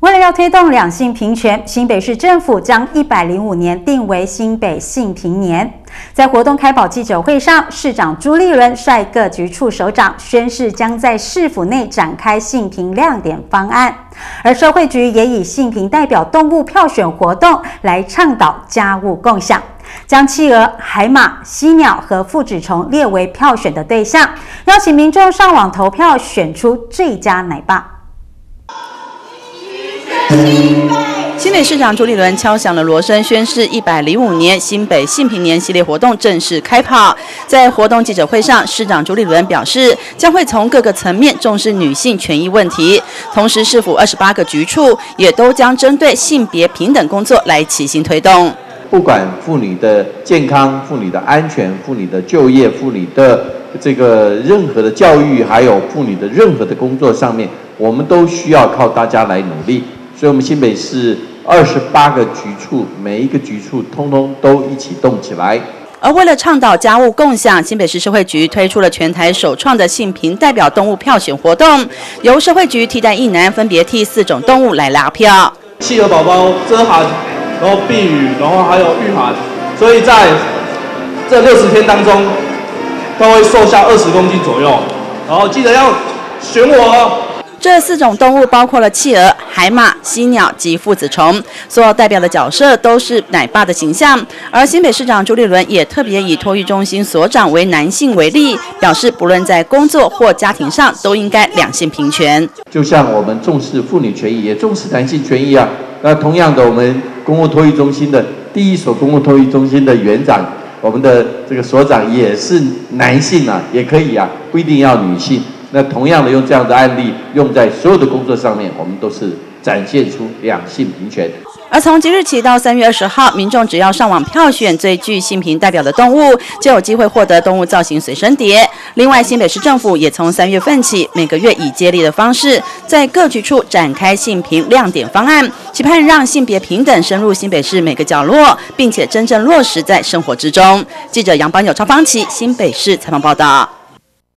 为了要推动两性平权，新北市政府将一百零五年定为新北性平年。在活动开跑记者会上，市长朱立伦率各局处首长宣誓，将在市府内展开性平亮点方案。而社会局也以性平代表动物票选活动来倡导家务共享，将企鹅、海马、犀鸟和腹脂虫列为票选的对象，邀请民众上网投票，选出最佳奶爸。新北市长朱立伦敲响了锣声，宣誓一百零五年新北性平年系列活动正式开跑。在活动记者会上，市长朱立伦表示，将会从各个层面重视女性权益问题，同时市府二十八个局处也都将针对性别平等工作来齐心推动。不管妇女的健康、妇女的安全、妇女的就业、妇女的这个任何的教育，还有妇女的任何的工作上面，我们都需要靠大家来努力。所以，我们新北市二十八个局处，每一个局处通通都一起动起来。而为了倡导家务共享，新北市社会局推出了全台首创的性平代表动物票选活动，由社会局替代一男，分别替四种动物来拉票。企鹅宝宝、遮寒，然后避雨，然后还有御寒，所以在这六十天当中，都会瘦下二十公斤左右。然后记得要选我。这四种动物包括了企鹅、海马、犀鸟及父子虫，所代表的角色都是奶爸的形象。而新北市长朱立伦也特别以托育中心所长为男性为例，表示不论在工作或家庭上，都应该两性平权。就像我们重视妇女权益，也重视男性权益啊。那同样的，我们公共托育中心的第一所公共托育中心的园长，我们的这个所长也是男性啊，也可以啊，不一定要女性。那同样的，用这样的案例用在所有的工作上面，我们都是展现出两性平权。而从即日起到三月二十号，民众只要上网票选最具性平代表的动物，就有机会获得动物造型随身碟。另外，新北市政府也从三月份起，每个月以接力的方式，在各局处展开性平亮点方案，期盼让性别平等深入新北市每个角落，并且真正落实在生活之中。记者杨邦友、超方琪，新北市采访报道。